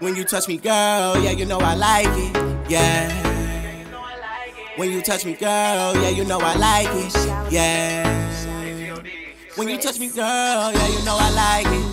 When you touch me, girl, yeah, you know I like it. Yeah. When you touch me, girl, yeah, you know I like it. Yeah. When you touch me, girl, yeah, you know I like it.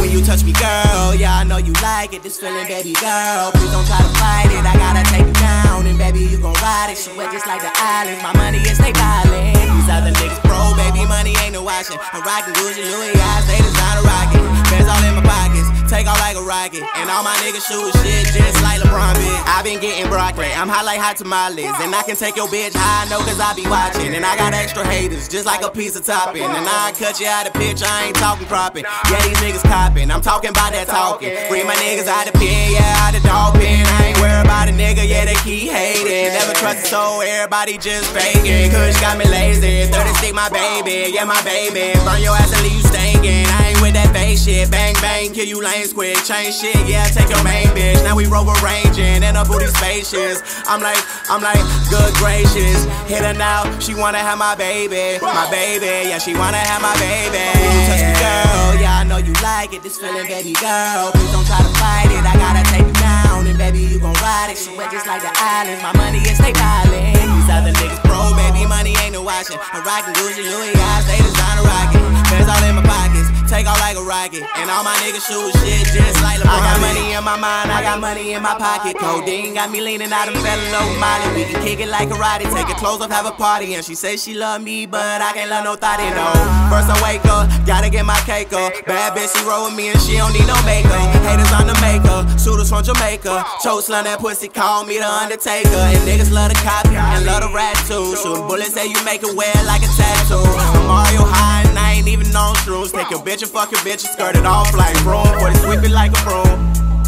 When you touch me, girl, yeah, I know you like it. This feeling, baby girl, please don't try to fight it. I gotta take you down, and baby, you gon' ride it. She wet just like the islands. My money is they piling. These other niggas pro, baby, money ain't no washing. I'm rockin' Gucci, Louis, I stay designer rocket. Bands all in my pockets, take off like a rocket. And all my niggas shootin' shit just like LeBron bitch. I been getting broccoli, I'm hot like hot tamales. And I can take your bitch high, I know cause I be watching. And I got extra haters, just like a piece of topping. And I cut you out of picture, I ain't talking cropping. Yeah, these niggas copping, I'm talking about that talking. Free my niggas out the pen, yeah, out the dog pen. I worried about a nigga, yeah, they keep hating. Never trust a soul, everybody just faking. Kush got me lazy, 30 stick my baby, yeah, my baby. Burn your ass and leave you stinking. I ain't with that fake shit, bang bang, kill you lanes quick. Change shit, yeah, take your main bitch. Now we rover ranging in a booty spacious. I'm like, I'm like, good gracious. Hit her now, she wanna have my baby, my baby, yeah, she wanna have my baby. Touch girl, yeah, I know you like it. This feeling, baby girl, please don't try She wet just like the islands. My money is they piling. These other niggas pro, baby, money ain't no washing. I'm rockin' Gucci, Louis, I stay designer rocket. Bands all in my pockets, take off like a rocket. And all my niggas shoot shit just like LeBron. I got money in my mind, I got money in my pocket. Codeine got me leaning out and fell low Molly. We can kick it like karate, take your clothes off, have a party. And she says she love me, but I can't love no thought no. First I wake up, gotta get my cake up. Bad bitch, she roll with me and she don't need no makeup. Haters on the maker, shooters from Jamaica. Choke slam that pussy, call me the Undertaker. And niggas love to copy and love to rap too. Shooting bullets that you make it wear like a tattoo. I'm Mario High even on shrooms. Take your bitch and fuck your bitch and skirt it off like broom. It sweep it like a broom.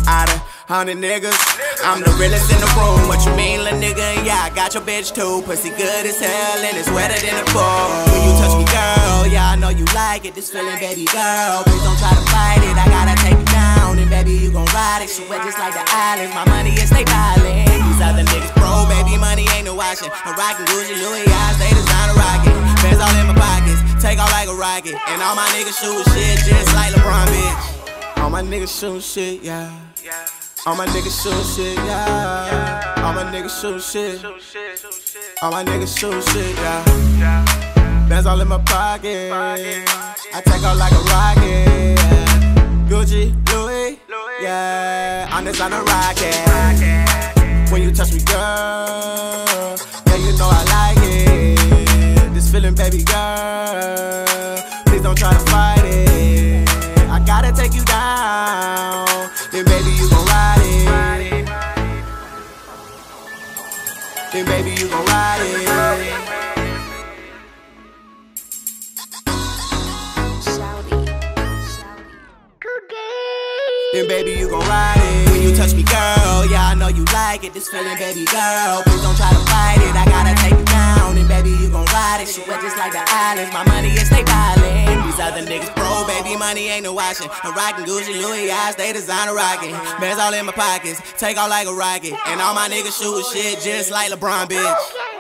Out of hundred niggas, I'm the realest in the room. What you mean, little nigga? Yeah, I got your bitch too. Pussy good as hell and it's wetter than a pool. When you touch me, girl, yeah, I know you like it. This feeling, baby girl, please don't try to fight it. I gotta take you down and baby, you gon' ride it. She wet just like the islands. My money is they piling. These other niggas pro, baby, money ain't no washing. I'm rockin' Gucci, Louis, I stay designer rocket. Bands all in my pockets, take off like a rocket. And all my niggas shoot shit just like LeBron, bitch. All my niggas shoot shit, yeah. All my niggas shoot shit, yeah. All my niggas shoot shit. All my niggas shoot shit, yeah. Bands all in my pocket. I take off like a rocket. Gucci, Louis, yeah. I'm just on a rocket. When you touch me, girl, don't try to fight it. I gotta take you down, then baby you gon' ride it. Then baby you gon' ride it. Then baby you gon' ride it. When you touch me, girl, yeah I know you like it. This feeling, baby girl, please don't try to fight it. I gotta take you down, and baby you gon' Wet just like the islands. My money is they piling. These other niggas pro, baby money ain't no washing. I'm rockin' Gucci, Louis, I stay designer rockin'. Bands all in my pockets, take off like a rocket. And all my niggas shoot shit just like LeBron, bitch.